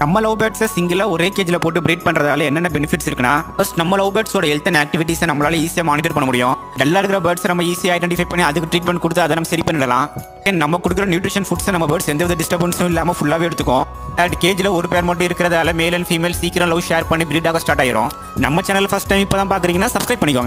நம்ம லவ் பேர்ட்ஸை சிங்கிளாக ஒரே கேஜில் போட்டு பிரீட் பண்ணுறதால என்னென்ன பெனிஃபிட்ஸ் இருக்குன்னா ஃபர்ஸ்ட் நம்ம லவ் பேர்ட்ஸோட ஹெல்த் அண்ட் ஆக்டிவிட்டீஸை நம்மளால ஈஸியாக மானிட்டர் பண்ண முடியும். டல்லாக இருக்கிற பேர்ட்ஸை நம்ம ஈஸியாக ஐடென்டிஃபை பண்ணி அதுக்கு ட்ரீட்மெண்ட் கொடுத்து அதை நம்ம சரி பண்ணிடலாம். நம்ம கொடுக்குற நியூட்ரிஷன் ஃபுட்ஸை நம்ம பேர்ட்ஸ் எந்த வித டிஸ்டர்பன்ஸும் இல்லாமல் ஃபுல்லாகவே எடுத்துக்கும். அட் கேஜில் ஒரு பேர் மட்டும் இருக்கிறதால மேல் அண்ட் ஃபீமேல் சீக்கிரம் லவ் ஷேர் பண்ணி பிரீட் ஆக ஸ்டார்ட் ஆயிரும். நம்ம சேனல் ஃபர்ஸ்ட் டைம் இப்போ தான் பார்க்குறீங்கன்னா சப்ஸ்கிரைப் பண்ணிக்கோங்க.